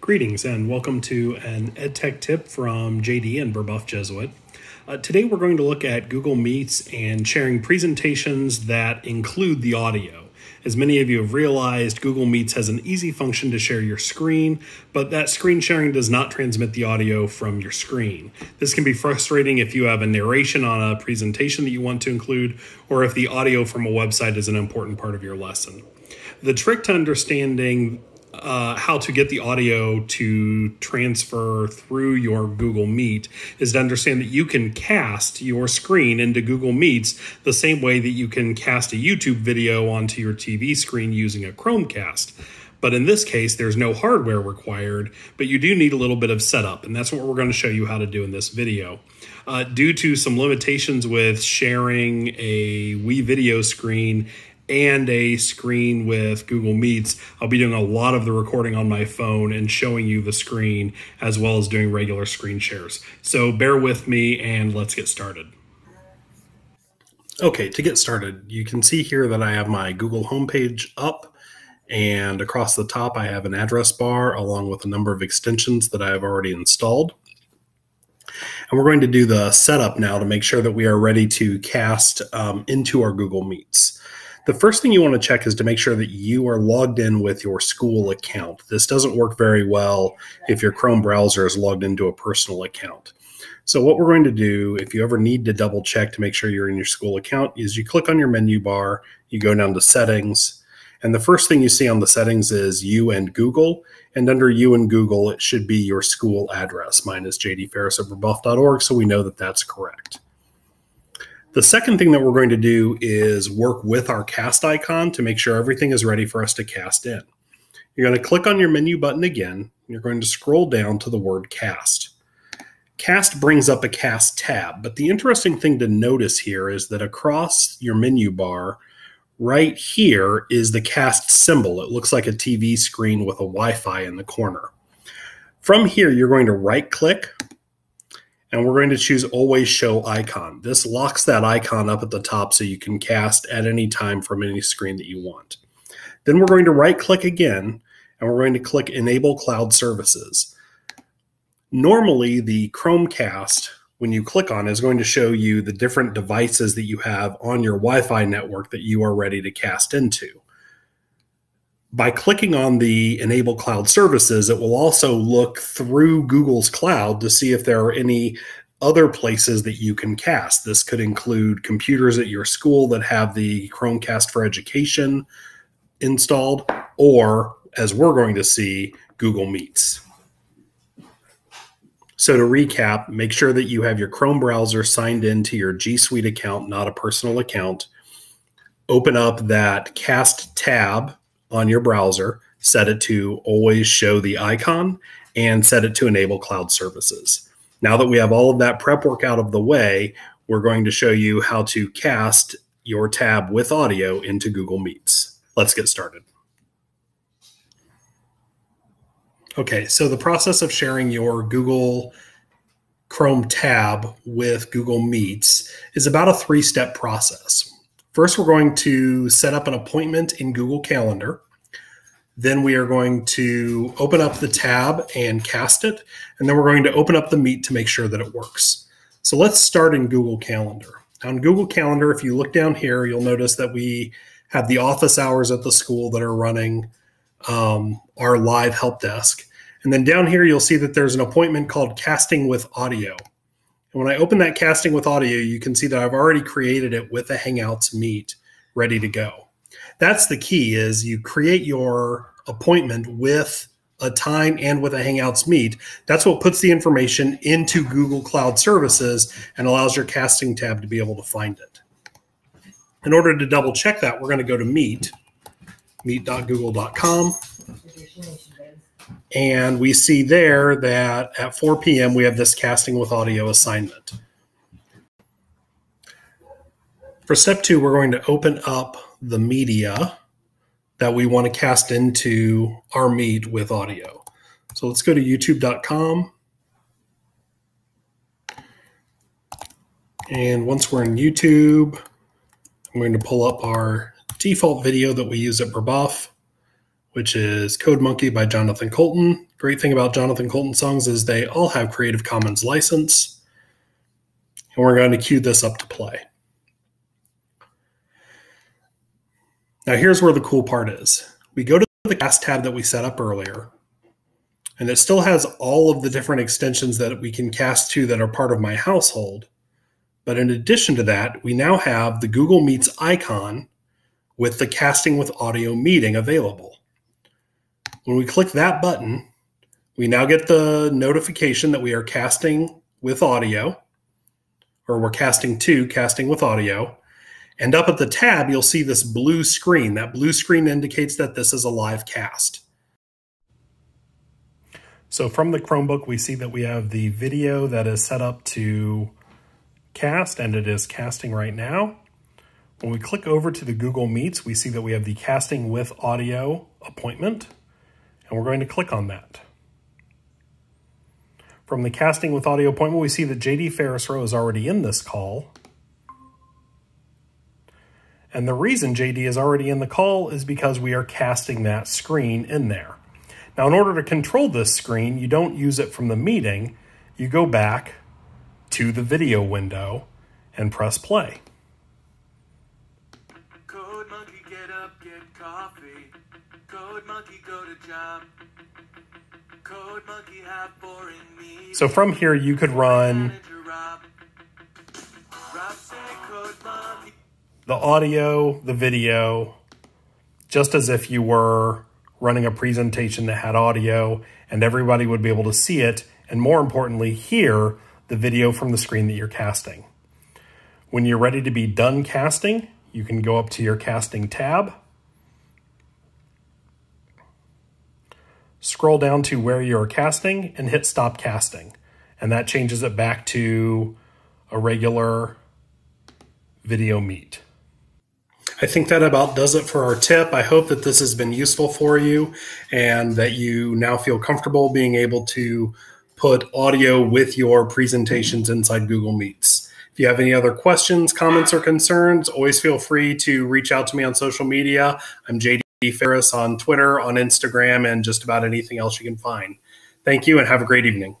Greetings and welcome to an EdTech tip from JD and Brebeuf Jesuit. Uh, today we're going to look at Google Meets and sharing presentations that include the audio. As many of you have realized, Google Meets has an easy function to share your screen, but that screen sharing does not transmit the audio from your screen. This can be frustrating if you have a narration on a presentation that you want to include, or if the audio from a website is an important part of your lesson. The trick to understanding uh, how to get the audio to transfer through your Google Meet is to understand that you can cast your screen into Google Meets the same way that you can cast a YouTube video onto your TV screen using a Chromecast. But in this case, there's no hardware required, but you do need a little bit of setup, and that's what we're going to show you how to do in this video. Uh, due to some limitations with sharing a Wii video screen and a screen with Google Meets, I'll be doing a lot of the recording on my phone and showing you the screen as well as doing regular screen shares. So bear with me and let's get started. Okay, to get started, you can see here that I have my Google homepage up and across the top I have an address bar along with a number of extensions that I have already installed. And we're going to do the setup now to make sure that we are ready to cast um, into our Google Meets. The first thing you want to check is to make sure that you are logged in with your school account. This doesn't work very well if your Chrome browser is logged into a personal account. So what we're going to do, if you ever need to double check to make sure you're in your school account, is you click on your menu bar, you go down to settings, and the first thing you see on the settings is you and Google. And under you and Google, it should be your school address. Mine is jdferries at brebeuf.org, so we know that that's correct. The second thing that we're going to do is work with our cast icon to make sure everything is ready for us to cast in. You're going to click on your menu button again. You're going to scroll down to the word cast. Cast brings up a cast tab, but the interesting thing to notice here is that across your menu bar, right here is the cast symbol. It looks like a TV screen with a Wi-Fi in the corner. From here, you're going to right click and we're going to choose always show icon. This locks that icon up at the top so you can cast at any time from any screen that you want. Then we're going to right click again and we're going to click enable cloud services. Normally the Chromecast when you click on is going to show you the different devices that you have on your Wi-Fi network that you are ready to cast into by clicking on the enable cloud services, it will also look through Google's cloud to see if there are any other places that you can cast. This could include computers at your school that have the Chromecast for Education installed, or as we're going to see, Google Meets. So to recap, make sure that you have your Chrome browser signed into your G Suite account, not a personal account. Open up that cast tab on your browser, set it to always show the icon, and set it to enable cloud services. Now that we have all of that prep work out of the way, we're going to show you how to cast your tab with audio into Google Meets. Let's get started. Okay, so the process of sharing your Google Chrome tab with Google Meets is about a three step process. First, we're going to set up an appointment in Google Calendar. Then we are going to open up the tab and cast it. And then we're going to open up the Meet to make sure that it works. So let's start in Google Calendar. On Google Calendar, if you look down here, you'll notice that we have the office hours at the school that are running um, our live help desk. And then down here, you'll see that there's an appointment called Casting with Audio. And when I open that casting with audio, you can see that I've already created it with a Hangouts Meet ready to go. That's the key is you create your appointment with a time and with a Hangouts Meet. That's what puts the information into Google Cloud Services and allows your casting tab to be able to find it. In order to double check that, we're going to go to Meet, meet.google.com. And we see there that at 4 p.m. we have this casting with audio assignment. For step two, we're going to open up the media that we want to cast into our meet with audio. So let's go to youtube.com. And once we're in YouTube, I'm going to pull up our default video that we use at Brebeuf which is Code Monkey by Jonathan Coulton. Great thing about Jonathan Coulton songs is they all have Creative Commons license. And we're going to cue this up to play. Now here's where the cool part is. We go to the cast tab that we set up earlier, and it still has all of the different extensions that we can cast to that are part of my household. But in addition to that, we now have the Google Meets icon with the casting with audio meeting available. When we click that button, we now get the notification that we are casting with audio, or we're casting to casting with audio. And up at the tab, you'll see this blue screen. That blue screen indicates that this is a live cast. So from the Chromebook, we see that we have the video that is set up to cast, and it is casting right now. When we click over to the Google Meets, we see that we have the casting with audio appointment, and we're going to click on that. From the casting with audio appointment, we see that JD Ferries-Rowe is already in this call. And the reason JD is already in the call is because we are casting that screen in there. Now, in order to control this screen, you don't use it from the meeting. You go back to the video window and press play. Code monkey, get up, get coffee. Code monkey, go to job. Code monkey, have boring me. So from here, you could run the audio, the video, just as if you were running a presentation that had audio and everybody would be able to see it, and more importantly, hear the video from the screen that you're casting. When you're ready to be done casting, you can go up to your casting tab, scroll down to where you're casting and hit stop casting. And that changes it back to a regular video meet. I think that about does it for our tip. I hope that this has been useful for you and that you now feel comfortable being able to put audio with your presentations inside Google Meets. If you have any other questions, comments, or concerns, always feel free to reach out to me on social media. I'm JD Ferries on Twitter, on Instagram, and just about anything else you can find. Thank you and have a great evening.